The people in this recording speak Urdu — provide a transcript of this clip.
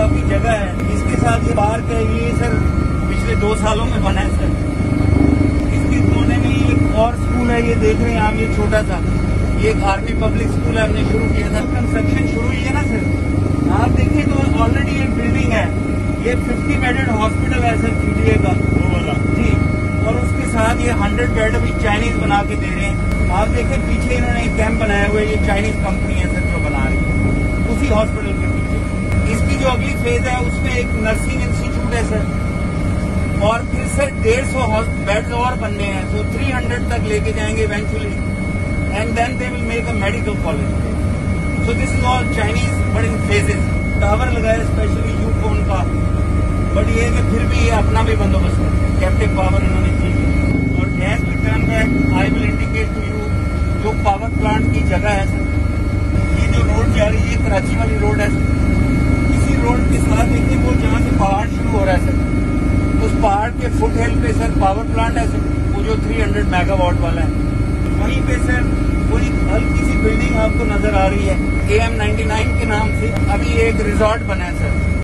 کافی جگہ ہے۔ اس کے ساتھ یہ پارک ہے یہ سر پچھلے دو سالوں میں بنا ہے سر۔ اس کے کونے میں ایک اور اسکول ہے یہ دیکھ رہے ہیں آپ یہ چھوٹا سا۔ یہ ایک آرمی پبلک اسکول ہے ہم نے شروع کیا تھا۔ کنسٹرکشن شروع ہوئی ہے نا سر۔ آپ دیکھیں تو آلریڈی ایک بلڈنگ ہے۔ یہ ففٹی بیڈڈ ہاسپٹل ہے سر پی ڈی اے کا۔ جی۔ اور اس کے ساتھ یہ ہنڈریڈ بیڈ ابھی چائنیز بنا کے دے رہے ہیں۔ آپ دیکھیں پیچھے انہوں نے ایک کیمپ بنایا ہوا ہے یہ چائنیز کمپنی ہے سر جو بنا رہی ہے۔ اسی ہاسپٹل کے کی جو اگلی فیز ہے، اس میں ایک نرسنگ انسٹیٹیوٹ ہے سر اور پھر سر ڈیڑھ سو بیڈ اور بننے ہیں سو تھری ہنڈریڈ تک لے کے جائیں گے eventually and then they will make a medical college so this is all Chinese but in phases tower لگایا اسپیشلی یو فون کا بٹ یہ ہے کہ پھر بھی یہ اپنا بھی بندوبست کرتے ہیں کیپٹو پاور انہوں نے کی اور guess return back I will indicate to you جو پاور پلانٹ کی جگہ ہے سر یہ جو روڈ جا رہی ہے یہ کراچی والی روڈ ہے سر اسی روڈ کے وہ جہاں سے پہاڑ شروع ہو رہا ہے سر۔ اس پہاڑ کے فٹ ہل پہ سر پاور پلانٹ ہے سر۔ وہ جو 300 ہنڈریڈ میگا واٹ والا ہے۔ وہیں پہ سر کوئی ہلکی سی بلڈنگ آپ کو نظر آ رہی ہے۔ اے ایم نائنٹی نائن کے نام سے ابھی ایک ریزورٹ بنا ہے سر۔